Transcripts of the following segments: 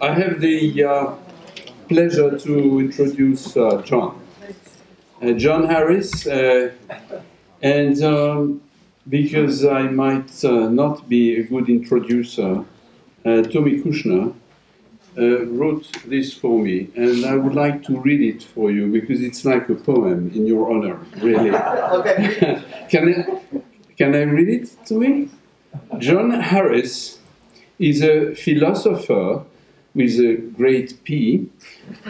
I have the uh, pleasure to introduce uh, John. Uh, John Harris, uh, and um, because I might uh, not be a good introducer, uh, Tommy Kushner wrote this for me, and I would like to read it for you because it's like a poem in your honor, really. can, I, can I read it to me? John Harris is a philosopher with a great P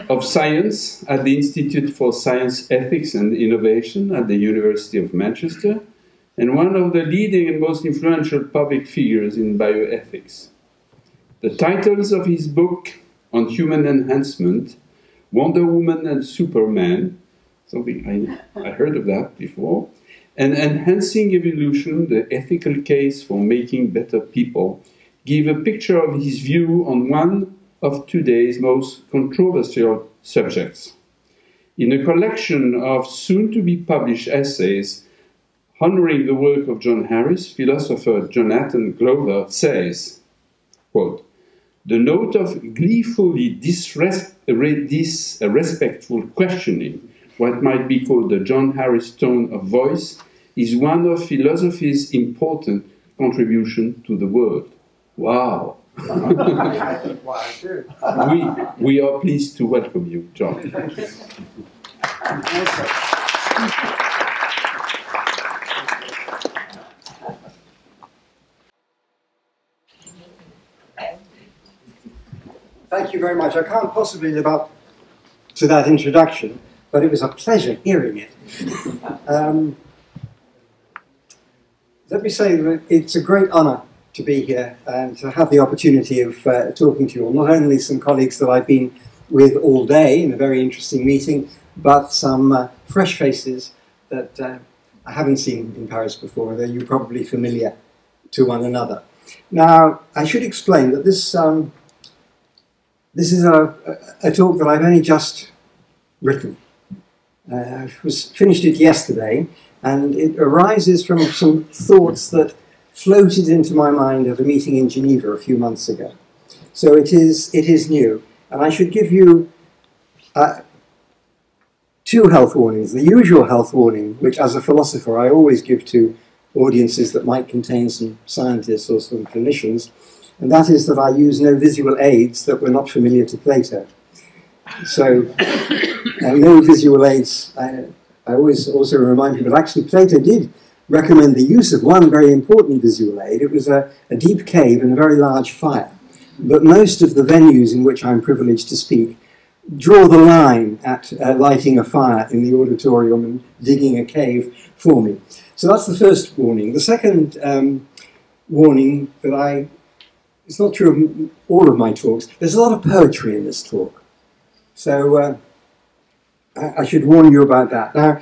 of science at the Institute for Science, Ethics and Innovation at the University of Manchester, and one of the leading and most influential public figures in bioethics. The titles of his book on human enhancement, Wonder Woman and Superman, something I, I heard of that before, and Enhancing Evolution, the ethical case for making better people, give a picture of his view on one of today's most controversial subjects. In a collection of soon to be published essays honoring the work of John Harris, philosopher Jonathan Glover says, quote, the note of gleefully disrespectful questioning, what might be called the John Harris tone of voice, is one of philosophy's important contribution to the world. Wow! we, we are pleased to welcome you, John. Thank you very much. I can't possibly live up to that introduction, but it was a pleasure hearing it. Um, let me say that it's a great honour to be here and to have the opportunity of uh, talking to you all. Not only some colleagues that I've been with all day in a very interesting meeting, but some uh, fresh faces that uh, I haven't seen in Paris before, though you're probably familiar to one another. Now, I should explain that this, um, this is a, a, talk that I've only just written. Uh, I was finished it yesterday, and it arises from some thoughts that floated into my mind at a meeting in Geneva a few months ago. So it is, it is new. And I should give you uh, two health warnings. The usual health warning, which as a philosopher I always give to audiences that might contain some scientists or some clinicians, and that is that I use no visual aids that were not familiar to Plato. So, uh, no visual aids. I, I always also remind people, actually, Plato did recommend the use of one very important visual aid. It was a, a deep cave and a very large fire. But most of the venues in which I'm privileged to speak draw the line at uh, lighting a fire in the auditorium and digging a cave for me. So that's the first warning. The second um, warning that I, it's not true of all of my talks, there's a lot of poetry in this talk. So uh, I, should warn you about that. Now,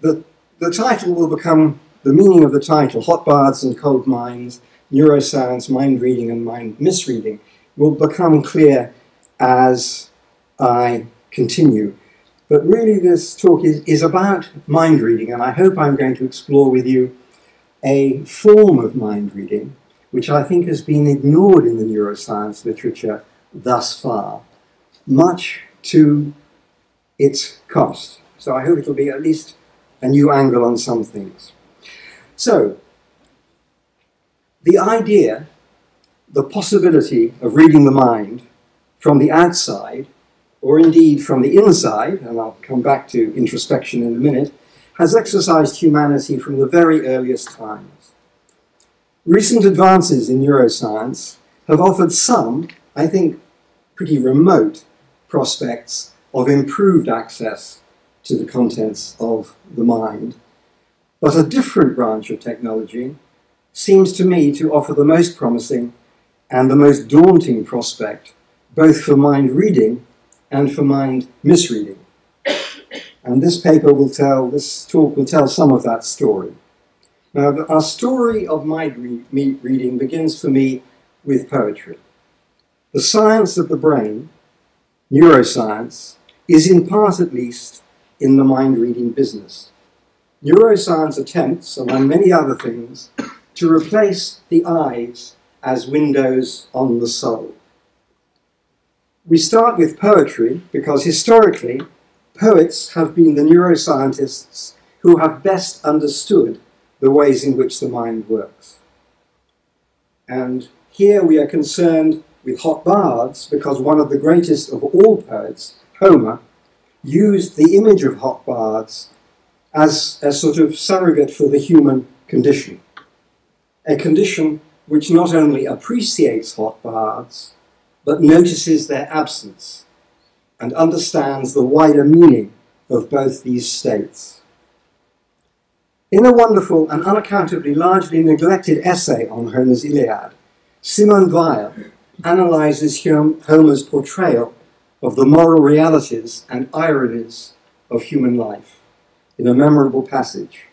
the, the title will become the meaning of the title, Hot Baths and Cold Minds, Neuroscience, Mind Reading and Mind Misreading, will become clear as I continue. But really this talk is, is about mind reading, and I hope I'm going to explore with you a form of mind reading which I think has been ignored in the neuroscience literature thus far, much to its cost. So I hope it'll be at least a new angle on some things. So, the idea, the possibility of reading the mind from the outside, or indeed from the inside, and I'll come back to introspection in a minute, has exercised humanity from the very earliest times. Recent advances in neuroscience have offered some, I think, pretty remote prospects of improved access to the contents of the mind but a different branch of technology seems to me to offer the most promising and the most daunting prospect, both for mind reading and for mind misreading. And this paper will tell, this talk will tell some of that story. Now, our story of mind re reading begins for me with poetry. The science of the brain, neuroscience, is in part at least in the mind reading business. Neuroscience attempts, among many other things, to replace the eyes as windows on the soul. We start with poetry because historically, poets have been the neuroscientists who have best understood the ways in which the mind works. And here we are concerned with hot baths because one of the greatest of all poets, Homer, used the image of hot baths as a sort of surrogate for the human condition. A condition which not only appreciates hot baths, but notices their absence and understands the wider meaning of both these states. In a wonderful and unaccountably largely neglected essay on Homer's Iliad, Simone Weil analyzes Homer's portrayal of the moral realities and ironies of human life in a memorable passage.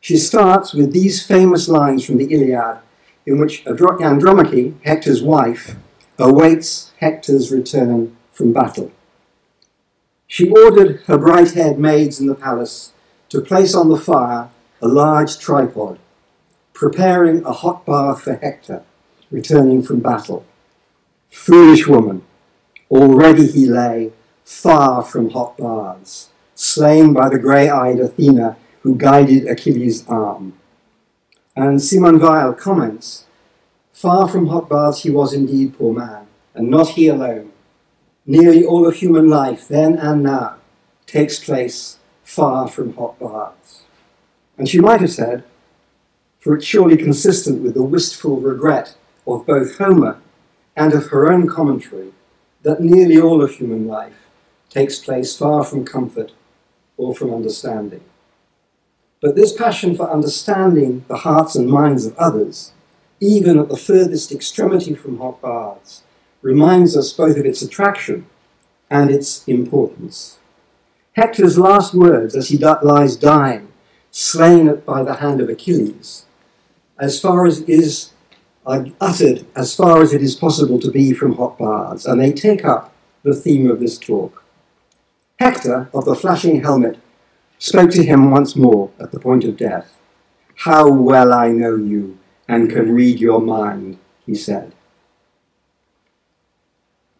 She starts with these famous lines from the Iliad, in which Andromache, Hector's wife, awaits Hector's return from battle. She ordered her bright haired maids in the palace to place on the fire a large tripod, preparing a hot bath for Hector, returning from battle. Foolish woman, already he lay far from hot baths, slain by the grey eyed Athena who guided Achilles' arm. And Simone Weil comments Far from hot baths he was indeed, poor man, and not he alone. Nearly all of human life, then and now, takes place far from hot baths. And she might have said, for it's surely consistent with the wistful regret of both Homer and of her own commentary, that nearly all of human life takes place far from comfort or from understanding. But this passion for understanding the hearts and minds of others even at the furthest extremity from hot baths, reminds us both of its attraction and its importance. Hector's last words as he lies dying, slain by the hand of Achilles, as far as is uttered as far as it is possible to be from hot baths, and they take up the theme of this talk. Hector of the flashing helmet spoke to him once more at the point of death. How well I know you, and can read your mind, he said.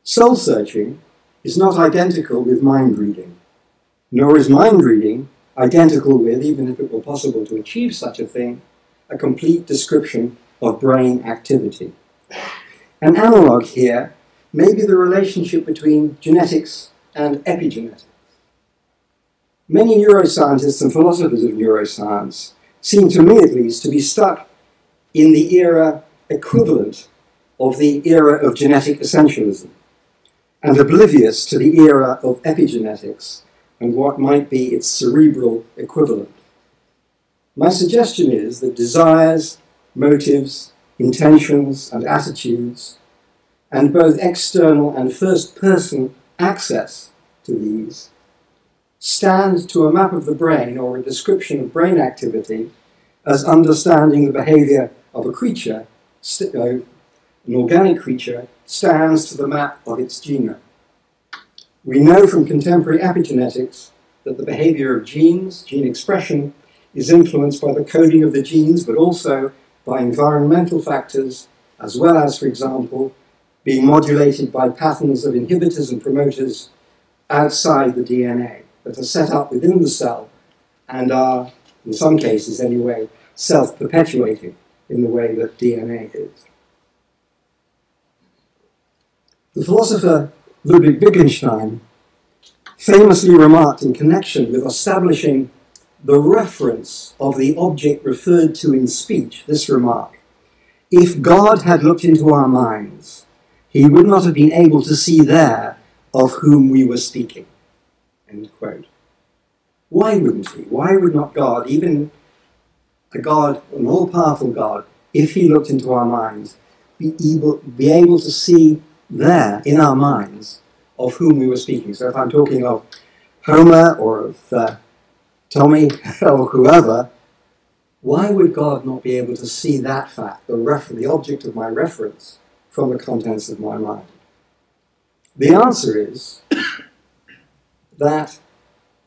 Soul searching is not identical with mind reading, nor is mind reading identical with, even if it were possible to achieve such a thing, a complete description of brain activity. An analogue here may be the relationship between genetics and epigenetics. Many neuroscientists and philosophers of neuroscience seem to me at least to be stuck in the era equivalent of the era of genetic essentialism, and oblivious to the era of epigenetics and what might be its cerebral equivalent. My suggestion is that desires, motives, intentions, and attitudes, and both external and first person access to these, stand to a map of the brain or a description of brain activity as understanding the behavior of a creature, uh, an organic creature, stands to the map of its genome. We know from contemporary epigenetics that the behavior of genes, gene expression, is influenced by the coding of the genes, but also by environmental factors, as well as, for example, being modulated by patterns of inhibitors and promoters outside the DNA that are set up within the cell and are, in some cases anyway, self perpetuating in the way that DNA is. The philosopher Ludwig Wittgenstein famously remarked in connection with establishing the reference of the object referred to in speech this remark If God had looked into our minds, he would not have been able to see there of whom we were speaking. End quote. Why wouldn't he? Why would not God, even a God, an all powerful God, if He looked into our minds, be able, be able to see there in our minds of whom we were speaking. So if I'm talking of Homer or of uh, Tommy or whoever, why would God not be able to see that fact, the, the object of my reference, from the contents of my mind? The answer is that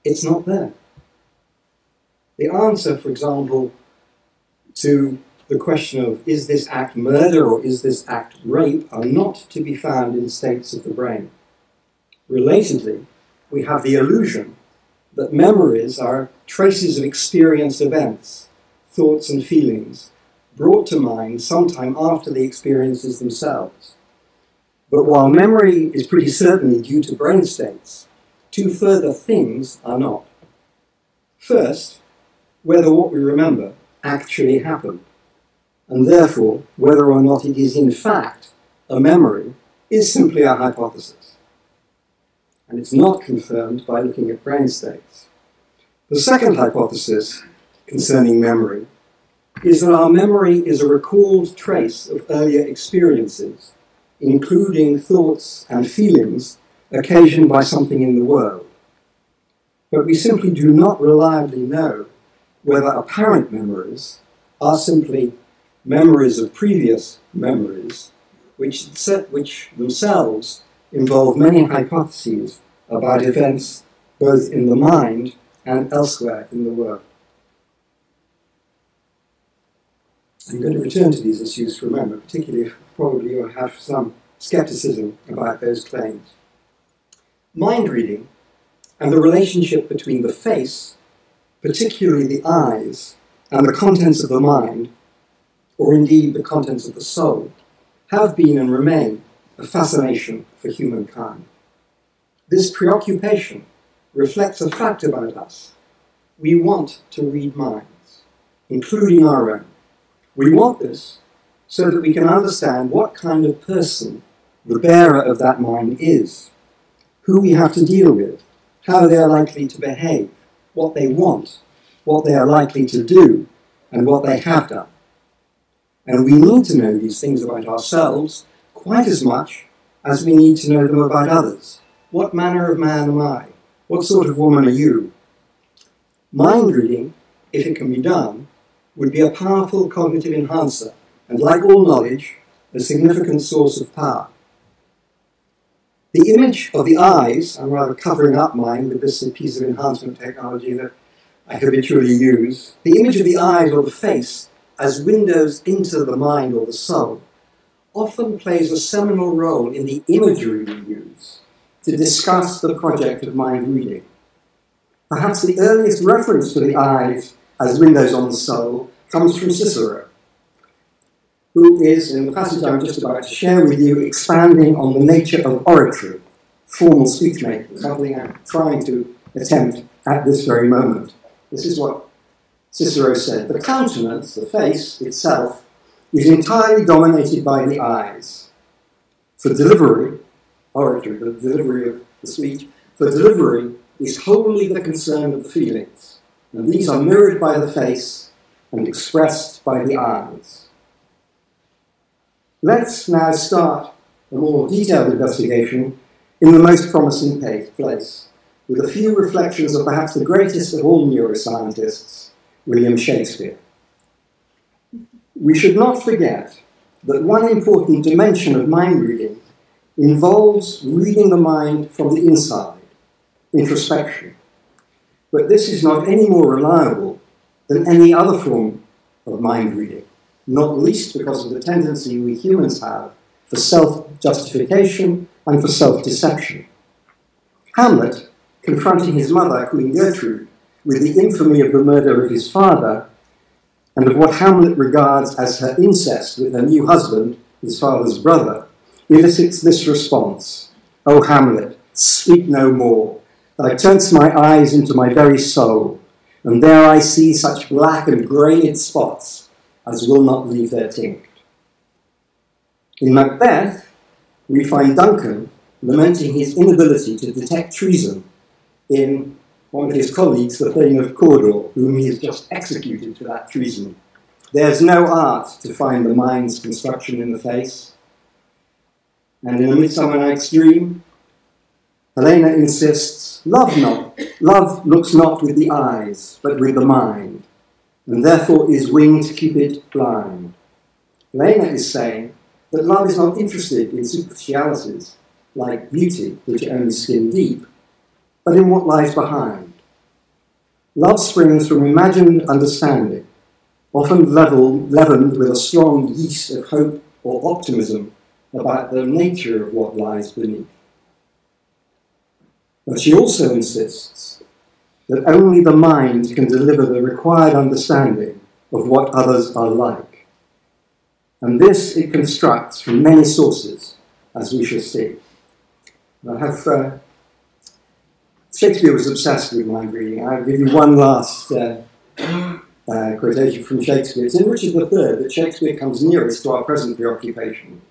it's not there. The answer, for example, to the question of is this act murder or is this act rape are not to be found in states of the brain. Relatedly, we have the illusion that memories are traces of experienced events, thoughts and feelings, brought to mind sometime after the experiences themselves. But while memory is pretty certainly due to brain states, two further things are not. First, whether what we remember actually happened, and therefore whether or not it is in fact a memory is simply a hypothesis. And it's not confirmed by looking at brain states. The second hypothesis concerning memory is that our memory is a recalled trace of earlier experiences, including thoughts and feelings occasioned by something in the world. But we simply do not reliably know whether apparent memories are simply memories of previous memories, which, which themselves involve many hypotheses about events both in the mind and elsewhere in the world. I'm going to return to these issues for a moment, particularly if probably you have some skepticism about those claims. Mind reading and the relationship between the face, particularly the eyes, and the contents of the mind, or indeed the contents of the soul, have been and remain a fascination for humankind. This preoccupation reflects a fact about us. We want to read minds, including our own. We want this so that we can understand what kind of person the bearer of that mind is, who we have to deal with, how they are likely to behave, what they want, what they are likely to do, and what they have done. And we need to know these things about ourselves quite as much as we need to know them about others. What manner of man am I? What sort of woman are you? Mind reading, if it can be done, would be a powerful cognitive enhancer, and like all knowledge, a significant source of power. The image of the eyes, I'm rather covering up mine with this piece of enhancement technology that I habitually use. The image of the eyes or the face as windows into the mind or the soul often plays a seminal role in the imagery we use to discuss the project of mind reading. Perhaps the earliest reference to the eyes as windows on the soul comes from Cicero, who is, in the passage I'm just about to share with you, expanding on the nature of oratory, formal speech making, something I'm trying to attempt at this very moment. This is what Cicero said The countenance, the face itself, is entirely dominated by the eyes. For delivery, oratory, the delivery of the speech, for delivery is wholly the concern of the feelings, and these are mirrored by the face and expressed by the eyes. Let's now start a more detailed investigation in the most promising place, with a few reflections of perhaps the greatest of all neuroscientists, William Shakespeare. We should not forget that one important dimension of mind reading involves reading the mind from the inside, introspection. But this is not any more reliable than any other form of mind reading not least because of the tendency we humans have for self justification and for self deception. Hamlet, confronting his mother, Queen Gertrude, with the infamy of the murder of his father and of what Hamlet regards as her incest with her new husband, his father's brother, elicits this response O Hamlet, speak no more. Thou turnst my eyes into my very soul, and there I see such black and greyed spots as will not leave their tinct. In Macbeth, we find Duncan lamenting his inability to detect treason in one of his colleagues, the Thane of Cawdor, whom he has just executed for that treason. There's no art to find the mind's construction in the face. And in A Midsummer Night's Dream, Helena insists, love not, love looks not with the eyes, but with the mind and therefore is winged Cupid blind. Helena is saying that love is not interested in superficialities like beauty, which are only skin deep, but in what lies behind. Love springs from imagined understanding, often level, leavened with a strong yeast of hope or optimism about the nature of what lies beneath. But she also insists that only the mind can deliver the required understanding of what others are like. And this it constructs from many sources, as we shall see. I have uh, Shakespeare was obsessed with mind reading. I'll give you one last uh, uh, quotation from Shakespeare. It's in Richard III that Shakespeare comes nearest to our present preoccupation.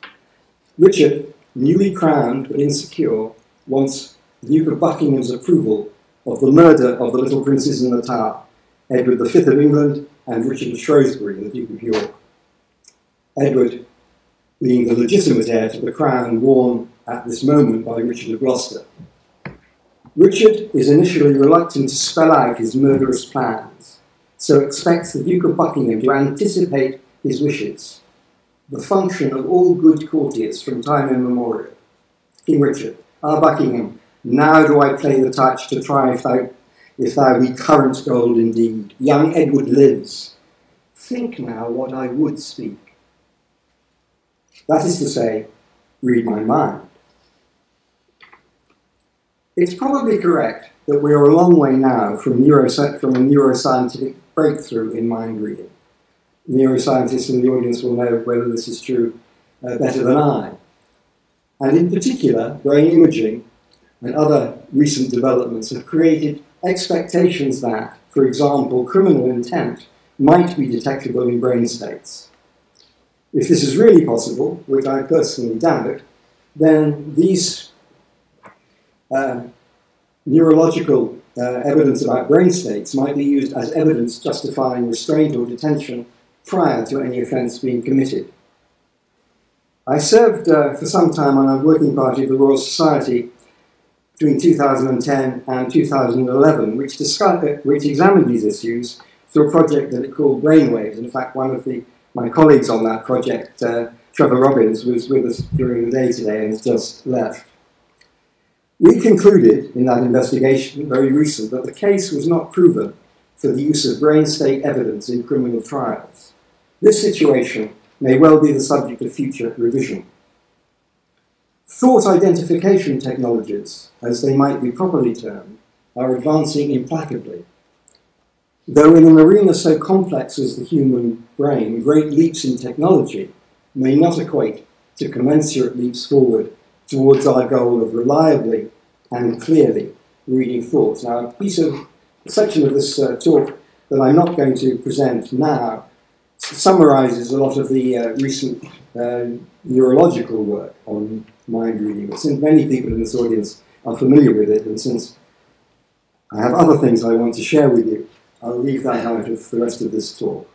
Richard, newly crowned but insecure, wants the Duke of Buckingham's approval of the murder of the little princes in the Tower, Edward V of England and Richard of Shrewsbury, the Duke of York. Edward being the legitimate heir to the crown worn at this moment by Richard of Gloucester. Richard is initially reluctant to spell out his murderous plans, so expects the Duke of Buckingham to anticipate his wishes, the function of all good courtiers from time immemorial. King Richard, our Buckingham, now do I play the touch to try if thou, if thou be current gold indeed. Young Edward lives. Think now what I would speak. That is to say, read my mind. It's probably correct that we are a long way now from, neurosci- from a neuroscientific breakthrough in mind reading. Neuroscientists in the audience will know whether this is true uh, better than I. And in particular, brain imaging and other recent developments have created expectations that, for example, criminal intent might be detectable in brain states. If this is really possible, which I personally doubt, then these uh, neurological uh, evidence about brain states might be used as evidence justifying restraint or detention prior to any offence being committed. I served uh, for some time on a working party of the Royal Society between 2010 and 2011, which, discussed, which examined these issues through a project that it called Brainwaves. In fact, one of the, my colleagues on that project, uh, Trevor Robbins, was with us during the day today and has just left. We concluded in that investigation, very recent, that the case was not proven for the use of brain state evidence in criminal trials. This situation may well be the subject of future revision. Thought identification technologies, as they might be properly termed, are advancing implacably. Though in an arena so complex as the human brain, great leaps in technology may not equate to commensurate leaps forward towards our goal of reliably and clearly reading thoughts. Now, a piece of a section of this uh, talk that I'm not going to present now summarizes a lot of the uh, recent uh, neurological work on mind reading. But since many people in this audience are familiar with it, and since I have other things I want to share with you, I'll leave that out of the rest of this talk.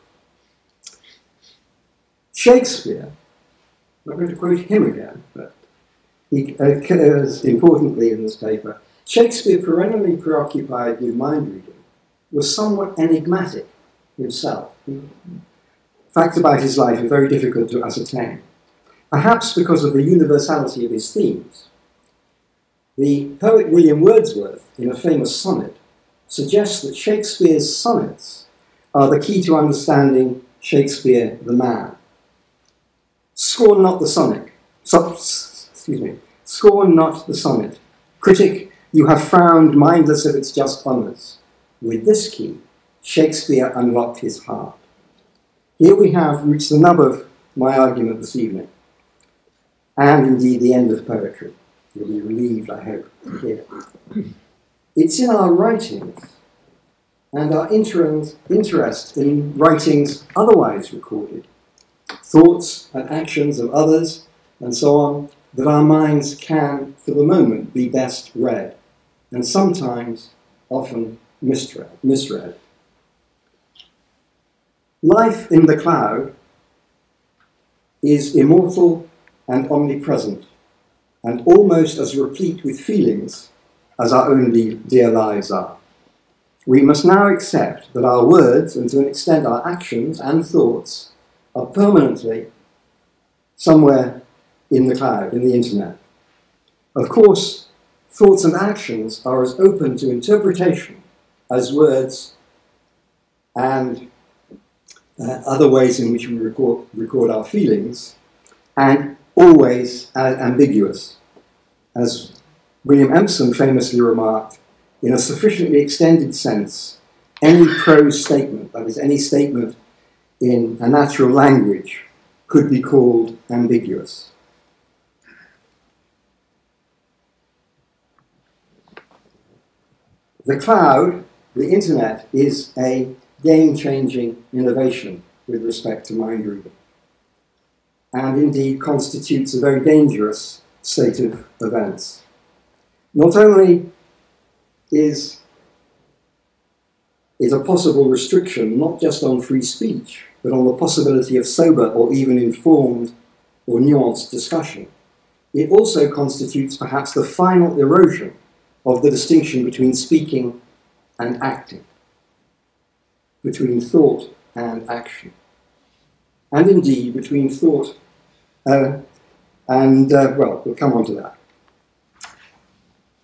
Shakespeare, I'm not going to quote him again, but occurs uh, importantly in this paper. Shakespeare, perennially preoccupied with mind reading, was somewhat enigmatic himself. Facts about his life are very difficult to ascertain, perhaps because of the universality of his themes. The poet William Wordsworth, in a famous sonnet, suggests that Shakespeare's sonnets are the key to understanding Shakespeare the man. Scorn not the sonnet, so, excuse me, scorn not the sonnet. Critic, you have frowned mindless of its just honours. With this key, Shakespeare unlocked his heart. Here we have reached the nub of my argument this evening, and indeed the end of poetry. You'll be relieved, I hope, hear. It's in our writings and our interest in writings otherwise recorded, thoughts and actions of others, and so on, that our minds can, for the moment, be best read, and sometimes, often, misread. Life in the cloud is immortal and omnipresent, and almost as replete with feelings as our own dear lives are. We must now accept that our words, and to an extent our actions and thoughts, are permanently somewhere in the cloud, in the internet. Of course, thoughts and actions are as open to interpretation as words and uh, other ways in which we record, record our feelings, and always uh, ambiguous. As William Empson famously remarked, in a sufficiently extended sense, any prose statement, that is, any statement in a natural language, could be called ambiguous. The cloud, the internet, is a game changing innovation with respect to mind reading, and indeed constitutes a very dangerous state of events. Not only is it a possible restriction not just on free speech, but on the possibility of sober or even informed or nuanced discussion, it also constitutes perhaps the final erosion of the distinction between speaking and acting, between thought and action, and indeed between thought uh, and, uh, well, we'll come on to that.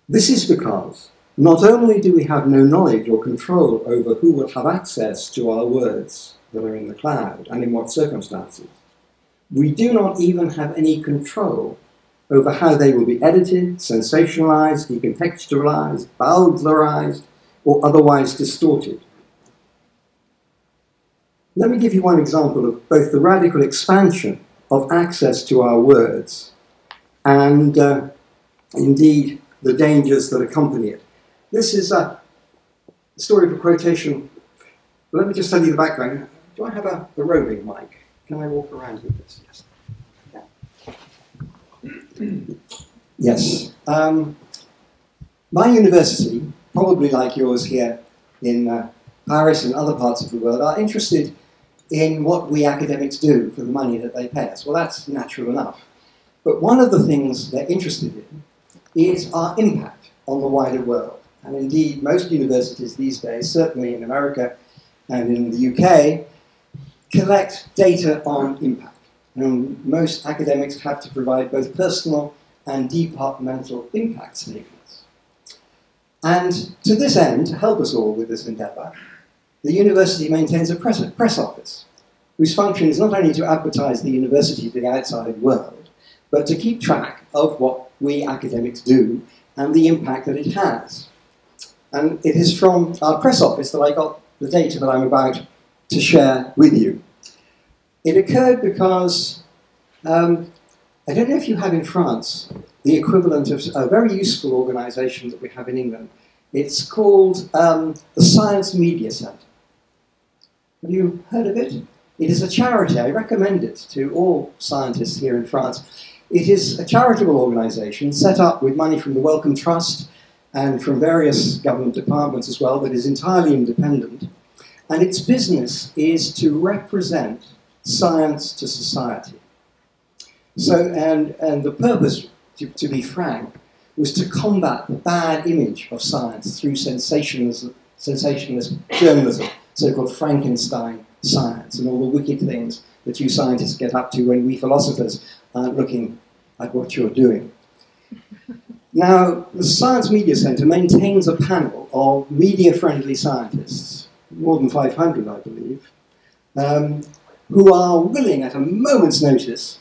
This is because not only do we have no knowledge or control over who will have access to our words that are in the cloud and in what circumstances, we do not even have any control over how they will be edited, sensationalized, decontextualized, bowdlerized, or otherwise distorted. Let me give you one example of both the radical expansion of access to our words and uh, indeed the dangers that accompany it. This is a story of a quotation. Let me just tell you the background. Do I have a, a roving mic? Can I walk around with this? Yes. Yes. Um, my university, probably like yours here in uh, Paris and other parts of the world, are interested in what we academics do for the money that they pay us. Well, that's natural enough. But one of the things they're interested in is our impact on the wider world. And indeed, most universities these days, certainly in America and in the UK, collect data on impact. And most academics have to provide both personal and departmental impact statements. And to this end, to help us all with this endeavour, the university maintains a press, press office whose function is not only to advertise the university to the outside world, but to keep track of what we academics do and the impact that it has. And it is from our press office that I got the data that I'm about to share with you. It occurred because um, I don't know if you have in France the equivalent of a very useful organisation that we have in England. It's called um, the Science Media Centre. Have you heard of it? It is a charity. I recommend it to all scientists here in France. It is a charitable organisation set up with money from the Wellcome Trust and from various government departments as well, that is entirely independent. And its business is to represent science to society. So, and, and the purpose, to, to be frank, was to combat the bad image of science through sensationalism, sensationalist journalism, so-called Frankenstein science, and all the wicked things that you scientists get up to when we philosophers aren't looking at what you're doing. Now, the Science Media Centre maintains a panel of media-friendly scientists, more than 500, I believe, um, who are willing at a moment's notice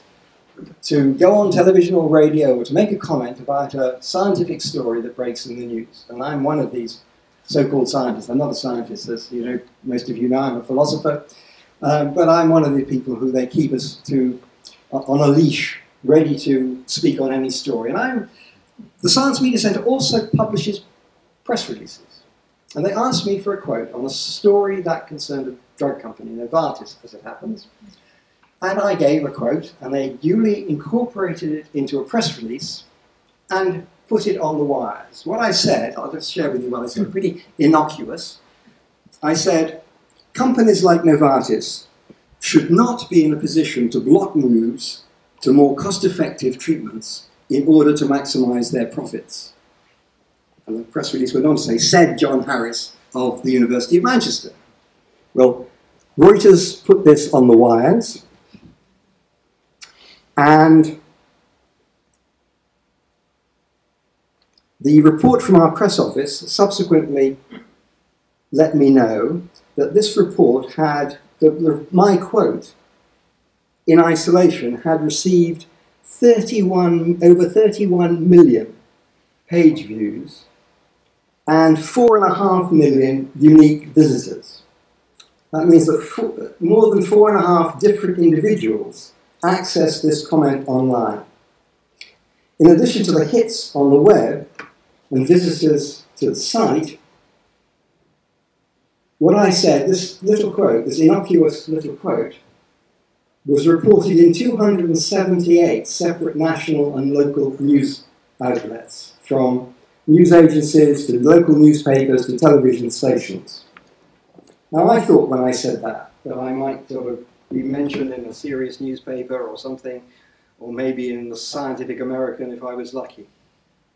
to go on television or radio or to make a comment about a scientific story that breaks in the news. And I'm one of these so-called scientists. I'm not a scientist, as you know, most of you know, I'm a philosopher. Um, but I'm one of the people who they keep us to uh, on a leash, ready to speak on any story. And I'm, the Science Media Centre also publishes press releases. And they asked me for a quote on a story that concerned drug company, Novartis, as it happens. And I gave a quote, and they duly incorporated it into a press release and put it on the wires. What I said, I'll just share with you what I said, pretty innocuous. I said, companies like Novartis should not be in a position to block moves to more cost-effective treatments in order to maximize their profits. And the press release went on to say, said John Harris of the University of Manchester. Well, Reuters put this on the wires, and the report from our press office subsequently let me know that this report had that the, my quote in isolation had received 31, over 31 million page views and four and a half million unique visitors. That means that more than four and a half different individuals accessed this comment online. In addition to the hits on the web and visitors to the site, what I said, this little quote, this innocuous little quote, was reported in 278 separate national and local news outlets, from news agencies to local newspapers to television stations. Now, I thought when I said that, that I might sort of be mentioned in a serious newspaper or something, or maybe in the Scientific American if I was lucky.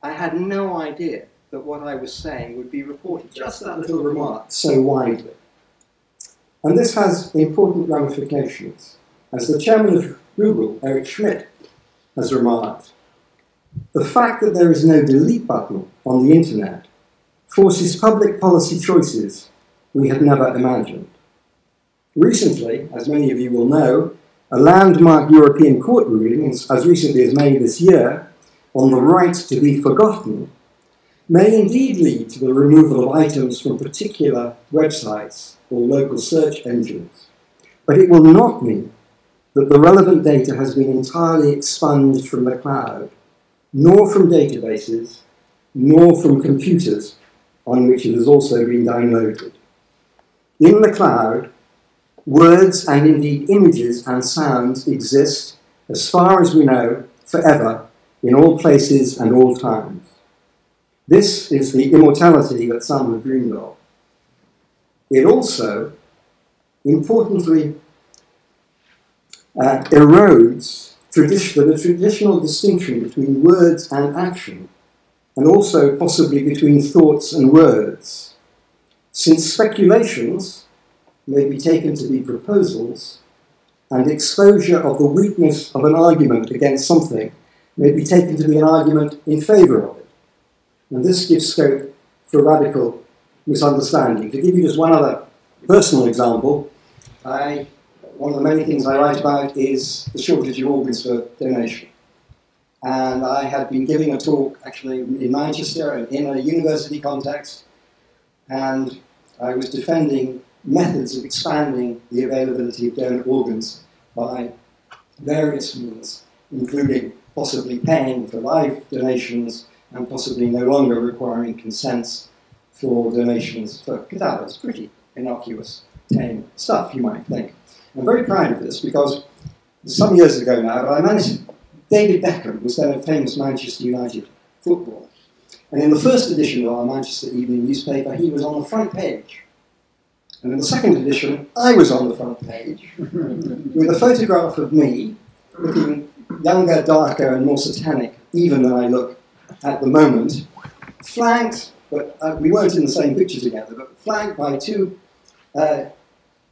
I had no idea that what I was saying would be reported, just that little remark, so widely. And this has important ramifications. As the chairman of Google, Eric Schmidt, has remarked, the fact that there is no delete button on the internet forces public policy choices we had never imagined. Recently, as many of you will know, a landmark European court ruling, as recently as May this year, on the right to be forgotten may indeed lead to the removal of items from particular websites or local search engines. But it will not mean that the relevant data has been entirely expunged from the cloud, nor from databases, nor from computers on which it has also been downloaded. In the cloud, words and indeed images and sounds exist, as far as we know, forever, in all places and all times. This is the immortality that some have dreamed of. It also, importantly, uh, erodes tradition, the traditional distinction between words and action, and also possibly between thoughts and words. Since speculations may be taken to be proposals, and exposure of the weakness of an argument against something may be taken to be an argument in favour of it. And this gives scope for radical misunderstanding. To give you just one other personal example, I, one of the many things I write about is the shortage of organs for donation. And I had been giving a talk actually in Manchester in a university context, and I was defending methods of expanding the availability of donor organs by various means, including possibly paying for live donations and possibly no longer requiring consents for donations for cadavers. Pretty innocuous, tame stuff, you might think. I'm very proud of this because some years ago now, I managed. David Beckham was then a famous Manchester United footballer. And in the first edition of our Manchester Evening newspaper, he was on the front page. And in the second edition, I was on the front page with a photograph of me looking younger, darker, and more satanic, even than I look at the moment, flanked, but uh, we weren't in the same picture together, but flanked by two uh,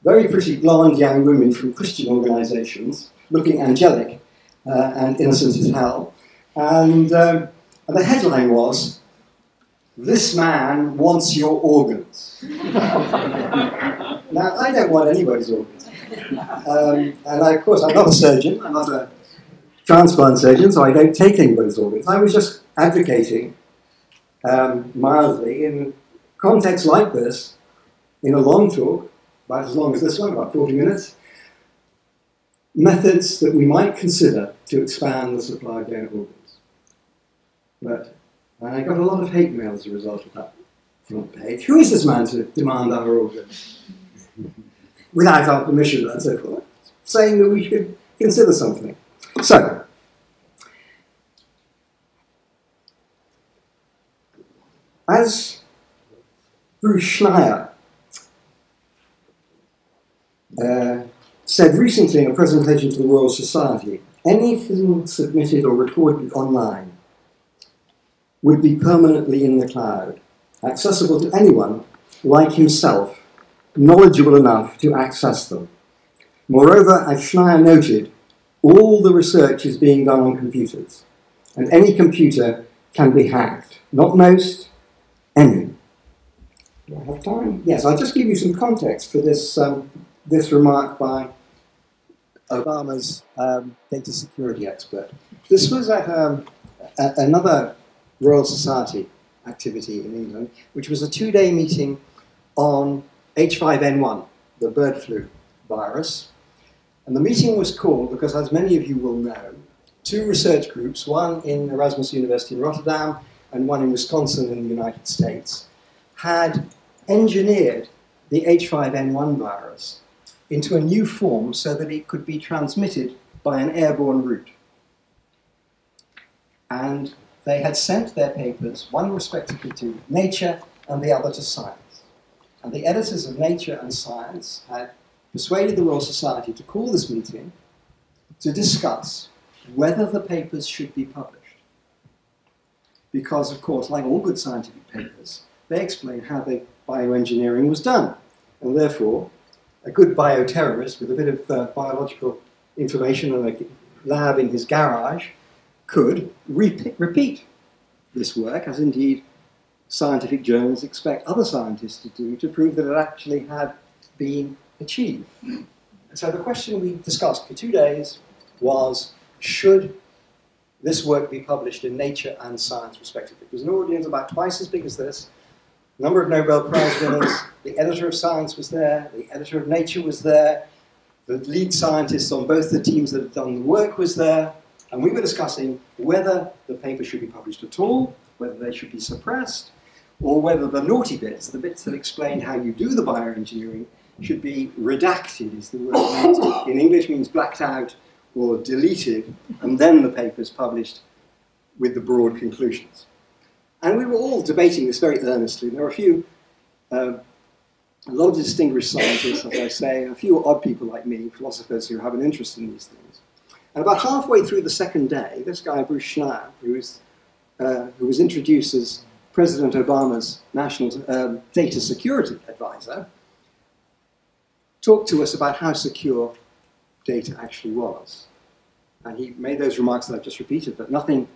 very pretty blonde young women from Christian organisations, looking angelic uh, and innocent as hell. And, um, and the headline was, This man wants your organs. now, I don't want anybody's organs. Um, and I, of course, I'm not a surgeon, I'm not a transplant surgeon, so I don't take anybody's organs. I was just advocating um, mildly in contexts like this, in a long talk, about as long as this one, about 40 minutes, methods that we might consider to expand the supply of donor organs. But and I got a lot of hate mail as a result of that front page. Who is this man to demand our organs? Without our permission and so forth. Saying that we should consider something. So, as Bruce Schneier uh, said recently in a presentation to the Royal Society, anything submitted or recorded online would be permanently in the cloud, accessible to anyone like himself, knowledgeable enough to access them. Moreover, as Schneier noted, all the research is being done on computers, and any computer can be hacked. Not most, any. Do I have time? Yes, I'll just give you some context for this um, this remark by Obama's um, data security expert. This was um, a, another Royal Society activity in England, which was a two day meeting on H5N1, the bird flu virus. And the meeting was called because, as many of you will know, two research groups, one in Erasmus University in Rotterdam and one in Wisconsin in the United States, had engineered the H5N1 virus into a new form so that it could be transmitted by an airborne route. And they had sent their papers, one respectively to Nature and the other to Science. And the editors of Nature and Science had persuaded the Royal Society to call this meeting to discuss whether the papers should be published. Because, of course, like all good scientific papers, they explain how the bioengineering was done. And therefore, a good bioterrorist with a bit of uh, biological information and a lab in his garage could repeat, repeat this work, as indeed scientific journals expect other scientists to do, to prove that it actually had been achieved. so the question we discussed for two days was, should this work be published in Nature and Science, respectively? It was an audience about twice as big as this, number of Nobel Prize winners, the editor of Science was there, the editor of Nature was there, the lead scientists on both the teams that had done the work was there, and we were discussing whether the paper should be published at all, whether they should be suppressed, or whether the naughty bits, the bits that explain how you do the bioengineering, should be redacted, is the word in English means blacked out or deleted, and then the paper is published with the broad conclusions. And we were all debating this very earnestly. There were a few, uh, a lot of distinguished scientists, as I say, a few odd people like me, philosophers who have an interest in these things. And about halfway through the second day, this guy, Bruce Schneier, who was, uh, who was introduced as President Obama's national uh, data security advisor, talked to us about how secure data actually was. And he made those remarks that I've just repeated, that nothing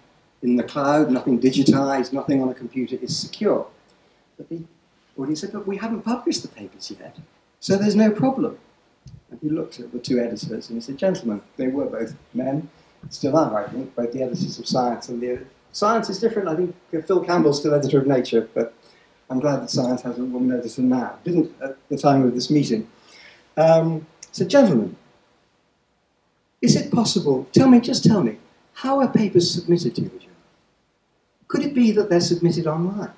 in the cloud, nothing digitized, nothing on a computer is secure. But he, well, he said, but we haven't published the papers yet, so there's no problem. And he looked at the two editors and he said, gentlemen, they were both men, still are, I think, both the editors of Science and the... Science is different, I think Phil Campbell's still editor of Nature, but I'm glad that Science has a woman editor now. Didn't at the time of this meeting. Um, so, gentlemen, is it possible, tell me, just tell me, how are papers submitted to you? Could it be that they're submitted online?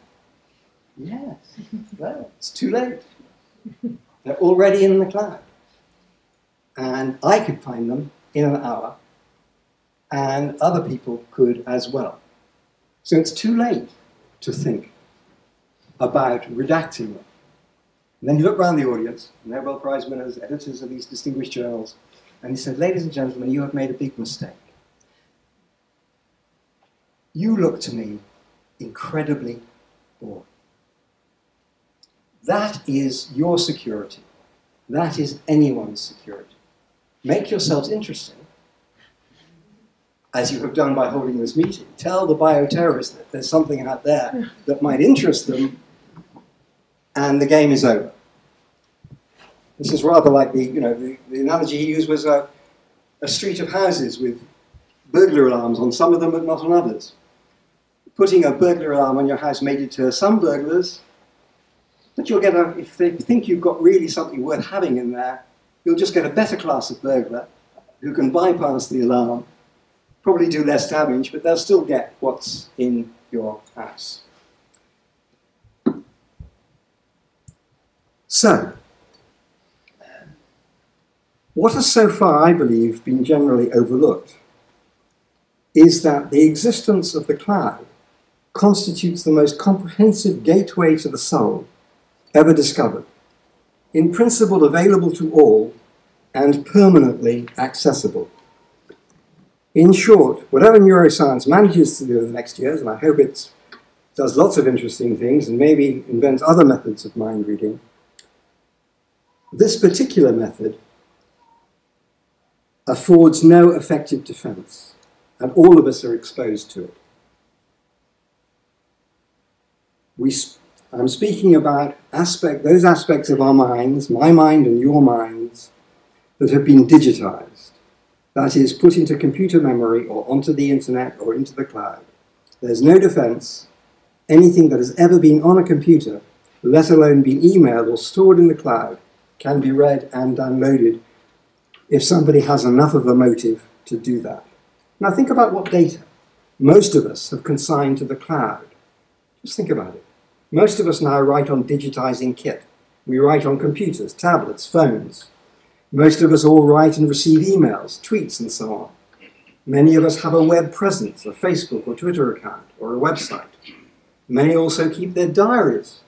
Yes. Well, it's too late. They're already in the cloud. And I could find them in an hour, and other people could as well. So it's too late to think about redacting them. And then you look around the audience, Nobel Prize winners, editors of these distinguished journals, and he said, Ladies and gentlemen, you have made a big mistake. You look to me incredibly boring. That is your security. That is anyone's security. Make yourselves interesting, as you have done by holding this meeting. Tell the bioterrorists that there's something out there that might interest them, and the game is over. This is rather like the, you know, the, the analogy he used was a, a street of houses with burglar alarms on some of them, but not on others putting a burglar alarm on your house may deter some burglars, but you'll get a, if they think you've got really something worth having in there, you'll just get a better class of burglar who can bypass the alarm, probably do less damage, but they'll still get what's in your house. So, what has so far, I believe, been generally overlooked is that the existence of the cloud constitutes the most comprehensive gateway to the soul ever discovered, in principle available to all and permanently accessible. In short, whatever neuroscience manages to do in the next years, and I hope it does lots of interesting things and maybe invents other methods of mind reading, this particular method affords no effective defense, and all of us are exposed to it. We, I'm speaking about aspect, those aspects of our minds, my mind and your minds, that have been digitized. That is, put into computer memory or onto the internet or into the cloud. There's no defense. Anything that has ever been on a computer, let alone been emailed or stored in the cloud, can be read and downloaded if somebody has enough of a motive to do that. Now think about what data most of us have consigned to the cloud. Just think about it. Most of us now write on digitizing kit. We write on computers, tablets, phones. Most of us all write and receive emails, tweets, and so on. Many of us have a web presence, a Facebook or Twitter account, or a website. Many also keep their diaries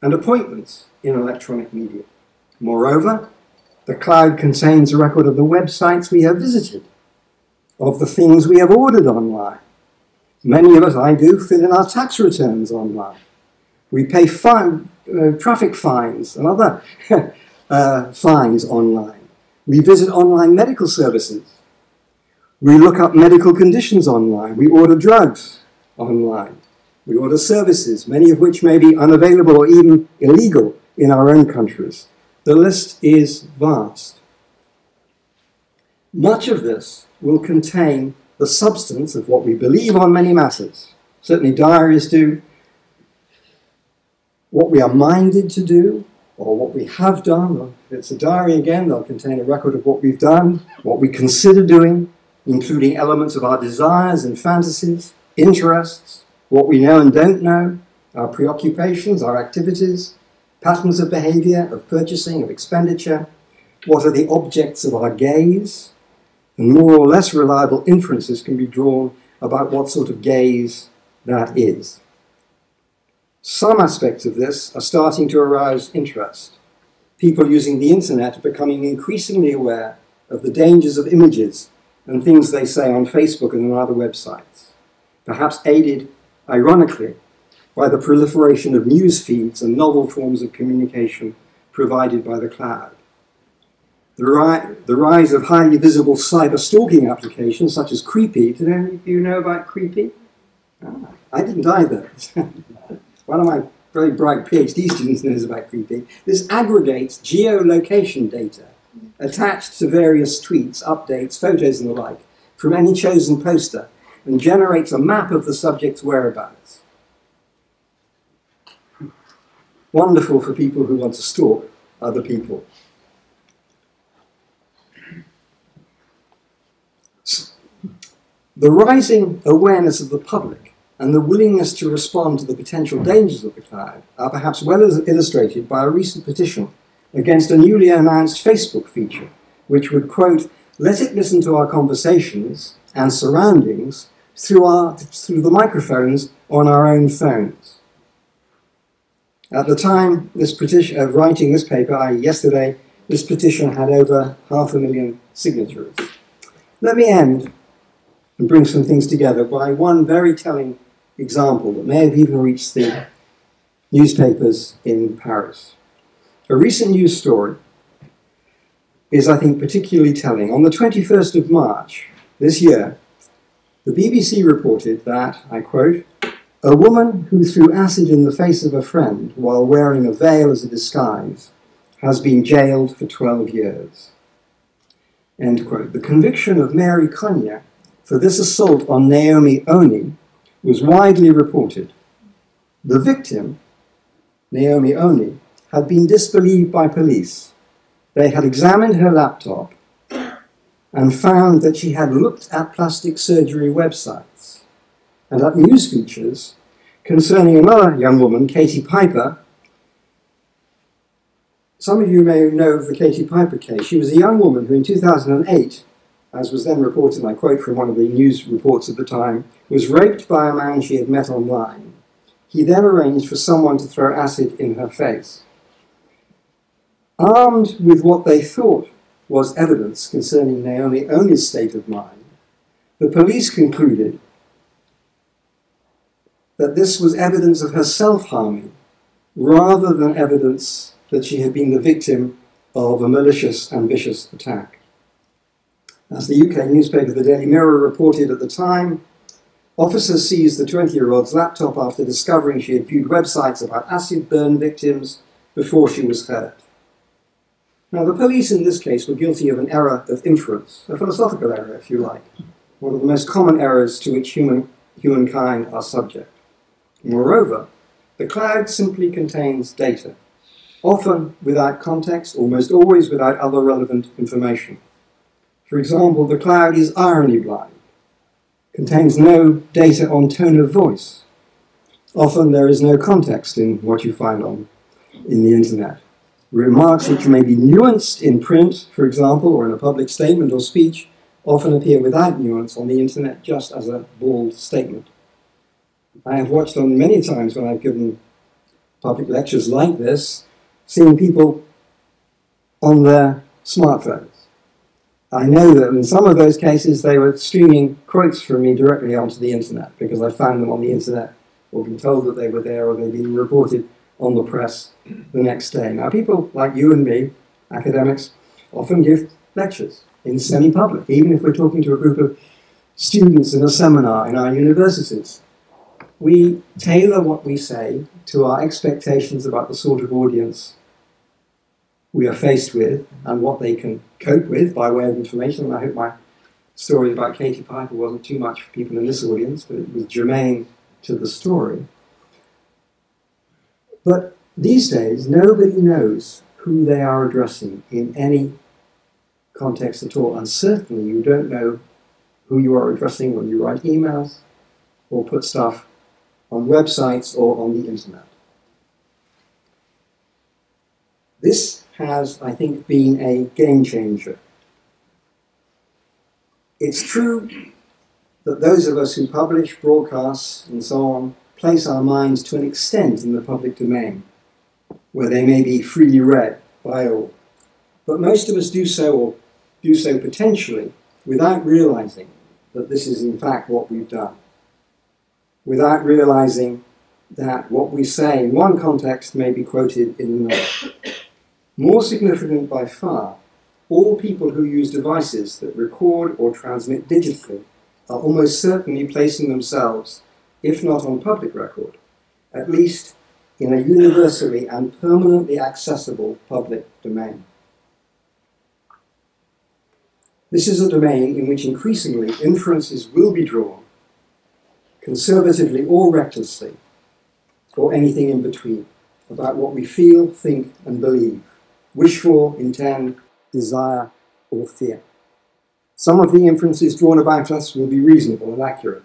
and appointments in electronic media. Moreover, the cloud contains a record of the websites we have visited, of the things we have ordered online. Many of us, I do, fill in our tax returns online. We pay fine, uh, traffic fines and other uh, fines online. We visit online medical services. We look up medical conditions online. We order drugs online. We order services, many of which may be unavailable or even illegal in our own countries. The list is vast. Much of this will contain the substance of what we believe on many matters. Certainly, diaries do. What we are minded to do, or what we have done. If it's a diary again, they'll contain a record of what we've done, what we consider doing, including elements of our desires and fantasies, interests, what we know and don't know, our preoccupations, our activities, patterns of behavior, of purchasing, of expenditure, what are the objects of our gaze, and more or less reliable inferences can be drawn about what sort of gaze that is. Some aspects of this are starting to arouse interest. People using the internet are becoming increasingly aware of the dangers of images and things they say on Facebook and on other websites, perhaps aided, ironically, by the proliferation of news feeds and novel forms of communication provided by the cloud. The, ri- the rise of highly visible cyber stalking applications such as Creepy. Did any of you know about Creepy? Ah, I didn't either. One of my very bright PhD students knows about Creepy. This aggregates geolocation data attached to various tweets, updates, photos, and the like from any chosen poster and generates a map of the subject's whereabouts. Wonderful for people who want to stalk other people. The rising awareness of the public and the willingness to respond to the potential dangers of the cloud are perhaps well illustrated by a recent petition against a newly announced Facebook feature, which would, quote, let it listen to our conversations and surroundings through, our, through the microphones on our own phones. At the time this petition, of writing this paper, yesterday, this petition had over half a million signatures. Let me end and bring some things together by one very telling example that may have even reached the newspapers in Paris. A recent news story is, I think, particularly telling. On the 21st of March this year, the BBC reported that, I quote, a woman who threw acid in the face of a friend while wearing a veil as a disguise has been jailed for 12 years. End quote. The conviction of Mary Konye for this assault on Naomi Oni was widely reported. The victim, Naomi Oni, had been disbelieved by police. They had examined her laptop and found that she had looked at plastic surgery websites and at news features concerning another young woman, Katie Piper. Some of you may know of the Katie Piper case. She was a young woman who, in 2008, as was then reported, and I quote from one of the news reports at the time, was raped by a man she had met online. He then arranged for someone to throw acid in her face. Armed with what they thought was evidence concerning Naomi Oni's state of mind, the police concluded that this was evidence of her self harming rather than evidence that she had been the victim of a malicious and vicious attack. As the UK newspaper The Daily Mirror reported at the time, Officers seized the 20 year old's laptop after discovering she had viewed websites about acid burn victims before she was hurt. Now, the police in this case were guilty of an error of inference, a philosophical error, if you like, one of the most common errors to which human, humankind are subject. Moreover, the cloud simply contains data, often without context, almost always without other relevant information. For example, the cloud is irony blind, contains no data on tone of voice. Often there is no context in what you find on in the internet. Remarks which may be nuanced in print, for example, or in a public statement or speech, often appear without nuance on the internet just as a bald statement. I have watched on many times when I've given public lectures like this, seeing people on their smartphones. I know that in some of those cases they were streaming quotes from me directly onto the internet because I found them on the internet or been told that they were there or they'd been reported on the press the next day. Now, people like you and me, academics, often give lectures in semi public, even if we're talking to a group of students in a seminar in our universities. We tailor what we say to our expectations about the sort of audience we are faced with and what they can cope with by way of information. And I hope my story about Katie Piper wasn't too much for people in this audience, but it was germane to the story. But these days, nobody knows who they are addressing in any context at all. And certainly, you don't know who you are addressing when you write emails or put stuff on websites or on the internet. This has, I think, been a game changer. It's true that those of us who publish, broadcast, and so on place our minds to an extent in the public domain, where they may be freely read by all. But most of us do so, or do so potentially, without realizing that this is in fact what we've done. Without realizing that what we say in one context may be quoted in another. More significant by far, all people who use devices that record or transmit digitally are almost certainly placing themselves if not on public record, at least in a universally and permanently accessible public domain. This is a domain in which increasingly inferences will be drawn, conservatively or recklessly, or anything in between, about what we feel, think, and believe, wish for, intend, desire, or fear. Some of the inferences drawn about us will be reasonable and accurate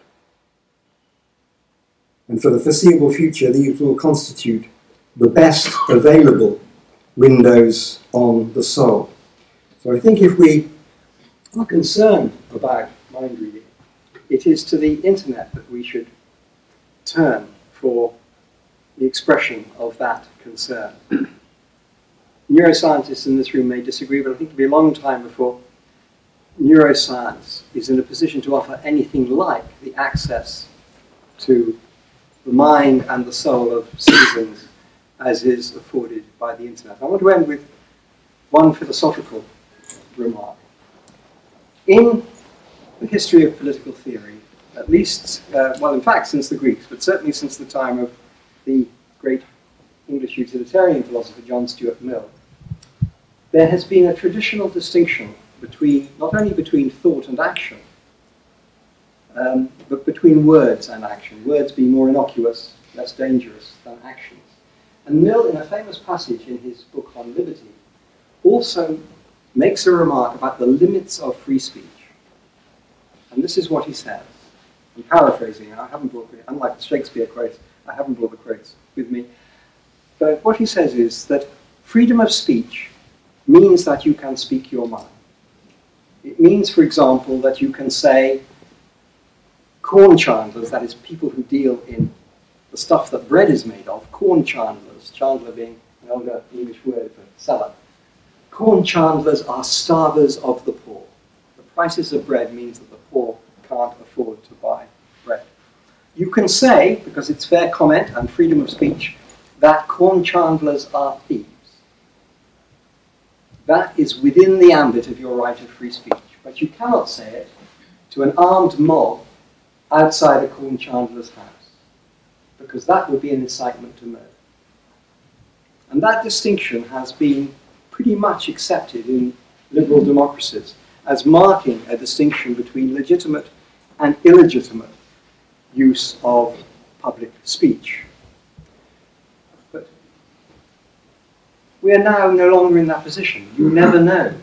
and for the foreseeable future, these will constitute the best available windows on the soul. So I think if we are concerned about mind reading, it is to the internet that we should turn for the expression of that concern. Neuroscientists in this room may disagree, but I think it'll be a long time before neuroscience is in a position to offer anything like the access to the mind and the soul of citizens as is afforded by the internet. I want to end with one philosophical remark. In the history of political theory, at least, uh, well, in fact, since the Greeks, but certainly since the time of the great English utilitarian philosopher John Stuart Mill, there has been a traditional distinction between, not only between thought and action, um, but between words and action, words being more innocuous, less dangerous than actions. And Mill, in a famous passage in his book on liberty, also makes a remark about the limits of free speech. And this is what he says. I'm paraphrasing, I haven't brought, unlike the Shakespeare quotes, I haven't brought the quotes with me. But what he says is that freedom of speech means that you can speak your mind. It means, for example, that you can say, corn chandlers, that is, people who deal in the stuff that bread is made of, corn chandlers, chandler being an older English word for seller. Corn chandlers are starvers of the poor. The prices of bread means that the poor can't afford to buy bread. You can say, because it's fair comment and freedom of speech, that corn chandlers are thieves. That is within the ambit of your right of free speech. But you cannot say it to an armed mob outside a Corn Chandler's house, because that would be an incitement to murder. And that distinction has been pretty much accepted in liberal democracies as marking a distinction between legitimate and illegitimate use of public speech. We are now no longer in that position. You never know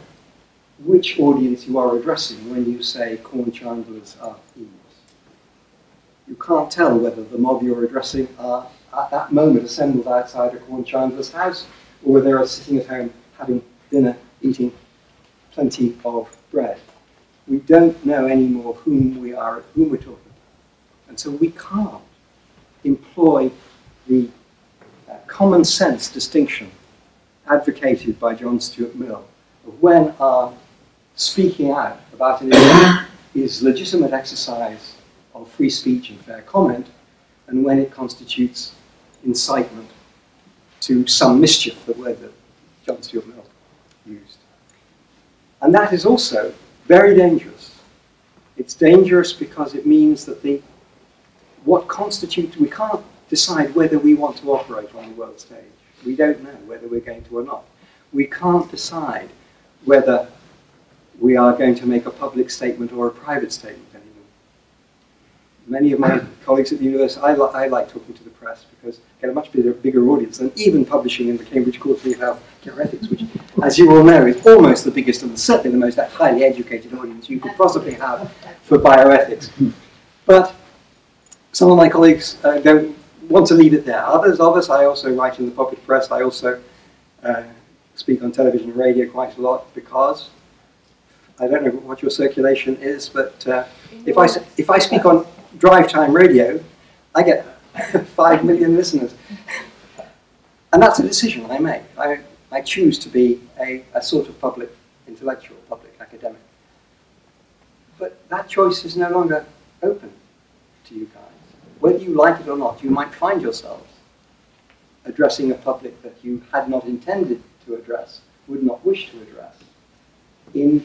which audience you are addressing when you say corn chandlers are thieves. You can't tell whether the mob you're addressing are at that moment assembled outside a corn chandler's house or whether they're sitting at home having dinner, eating plenty of bread. We don't know anymore whom we are, whom we're talking about. And so we can't employ the uh, common sense distinction advocated by John Stuart Mill of when our speaking out about an issue is legitimate exercise of free speech and fair comment, and when it constitutes incitement to some mischief, the word that John Stuart Mill used. And that is also very dangerous. It's dangerous because it means that the what constitutes, we can't decide whether we want to operate on the world stage. We don't know whether we're going to or not. We can't decide whether we are going to make a public statement or a private statement anymore. Many of my colleagues at the university, I, li I like talking to the press because I get a much bigger, bigger audience than even publishing in the Cambridge Quarterly of Health Care Ethics, which, as you all know, is almost the biggest and certainly the most highly educated audience you could possibly have for bioethics. But some of my colleagues uh, don't want to leave it there. Others of us, I also write in the public press, I also uh, speak on television and radio quite a lot because I don't know what your circulation is, but uh, if, I, if I speak on drive time radio, I get five million listeners. And that's a decision I make. I, I choose to be a, a sort of public intellectual, public academic. But that choice is no longer open to you guys whether you like it or not, you might find yourselves addressing a public that you had not intended to address, would not wish to address, in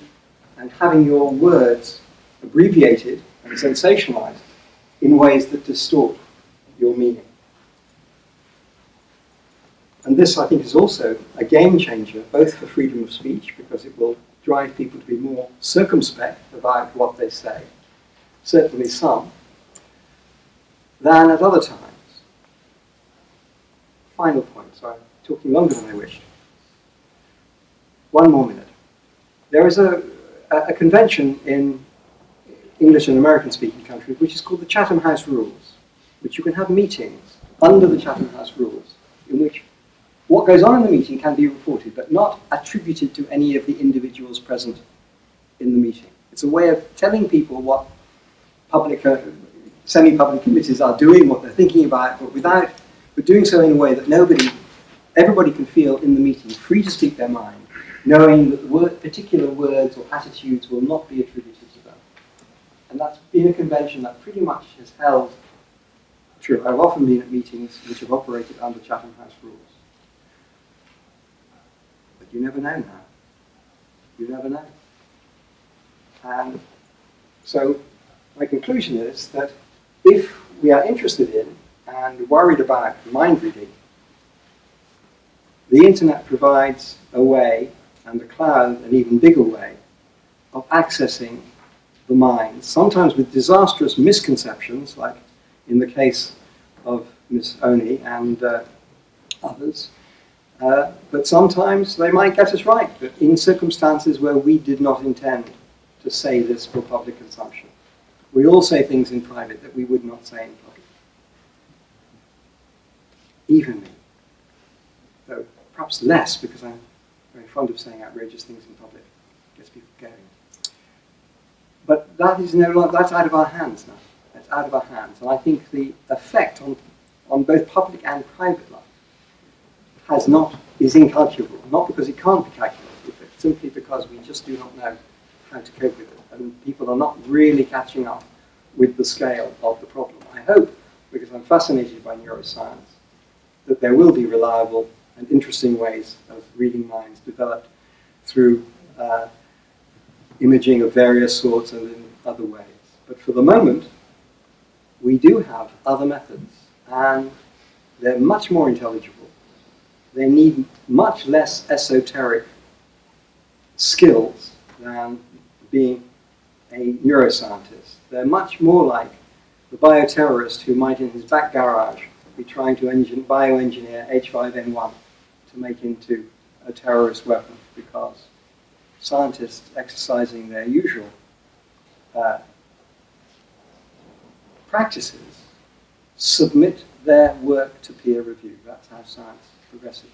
and having your words abbreviated and sensationalized in ways that distort your meaning. And this, I think, is also a game changer, both for freedom of speech, because it will drive people to be more circumspect about what they say, certainly some, than at other times. Final point, so I'm talking longer than I wished. One more minute. There is a, a convention in English and American speaking countries which is called the Chatham House Rules, which you can have meetings under the Chatham House Rules, in which what goes on in the meeting can be reported, but not attributed to any of the individuals present in the meeting. It's a way of telling people what public, uh, semi-public committees are doing, what they're thinking about, but without, but doing so in a way that nobody, everybody can feel in the meeting free to speak their mind, knowing that word, particular words or attitudes will not be attributed to them. And that's been a convention that pretty much has held true. I've often been at meetings which have operated under Chatham House rules. But you never know now. You never know. And so my conclusion is that if we are interested in and worried about mind reading, the internet provides a way, and the cloud an even bigger way, of accessing the mind, sometimes with disastrous misconceptions, like in the case of Miss Oni and uh, others. Uh, but sometimes they might get us right, but in circumstances where we did not intend to say this for public consumption. We all say things in private that we would not say in public. Even me. Though perhaps less because I'm very fond of saying outrageous things in public. Gets people going. But that is no longer, that's out of our hands now. That's out of our hands. And I think the effect on, on both public and private life has not, is incalculable. Not because it can't be calculated, but simply because we just do not know how to cope with it and people are not really catching up with the scale of the problem. I hope, because I'm fascinated by neuroscience, that there will be reliable and interesting ways of reading minds developed through uh, imaging of various sorts and in other ways. But for the moment, we do have other methods, and they're much more intelligible. They need much less esoteric skills than being a neuroscientist. They're much more like the bioterrorist who might, in his back garage, be trying to engine, bioengineer H5N1 to make into a terrorist weapon because scientists exercising their usual uh, practices submit their work to peer review. That's how science progresses.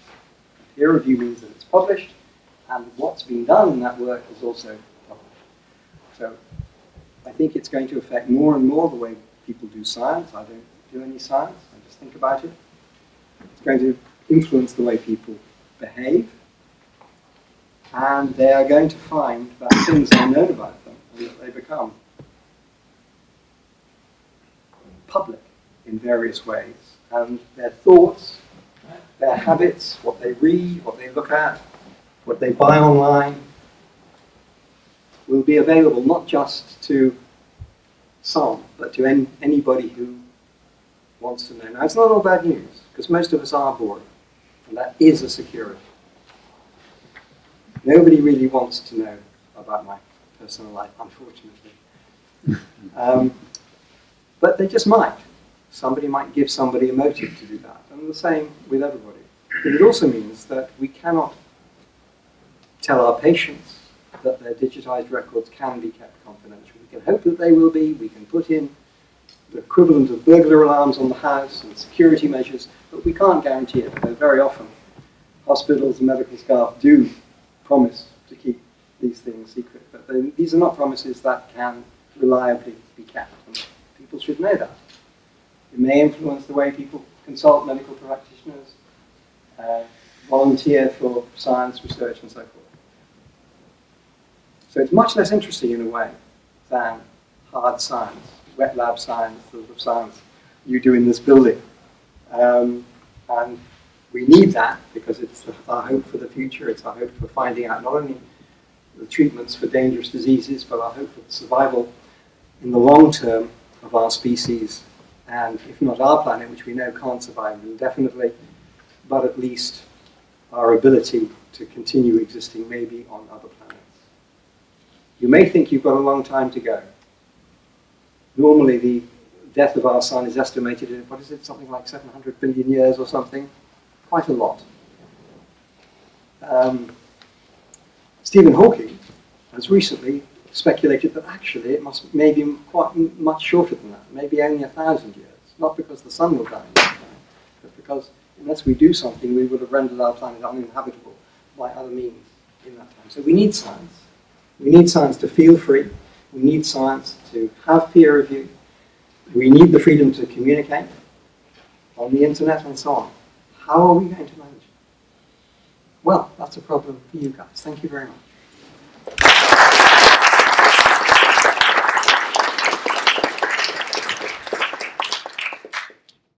Peer review means that it's published, and what's been done in that work is also. So I think it's going to affect more and more the way people do science. I don't do any science, I just think about it. It's going to influence the way people behave, and they are going to find that things are known about them and that they become public in various ways. And their thoughts, their habits, what they read, what they look at, what they buy online, will be available not just to some, but to any, anybody who wants to know. Now, it's not all bad news, because most of us are bored, and that is a security. Nobody really wants to know about my personal life, unfortunately. Um, but they just might. Somebody might give somebody a motive to do that. And the same with everybody. But it also means that we cannot tell our patients that their digitized records can be kept confidential. We can hope that they will be. We can put in the equivalent of burglar alarms on the house and security measures, but we can't guarantee it. Though very often, hospitals and medical staff do promise to keep these things secret. But they, these are not promises that can reliably be kept. And people should know that. It may influence the way people consult medical practitioners, uh, volunteer for science research, and so forth. So it's much less interesting in a way than hard science, wet lab science, the sort of science you do in this building. Um, and we need that because it's our hope for the future. It's our hope for finding out not only the treatments for dangerous diseases, but our hope for the survival in the long term of our species, and if not our planet, which we know can't survive indefinitely, but at least our ability to continue existing maybe on other planets. You may think you've got a long time to go. Normally, the death of our sun is estimated in, what is it, something like 700 billion years or something? Quite a lot. Um, Stephen Hawking has recently speculated that actually it must maybe quite much shorter than that, maybe only a thousand years. Not because the sun will die, in that time, but because unless we do something, we would have rendered our planet uninhabitable by other means in that time. So we need science. We need science to feel free. We need science to have peer review. We need the freedom to communicate on the internet and so on. How are we going to manage it? Well, that's a problem for you guys. Thank you very much.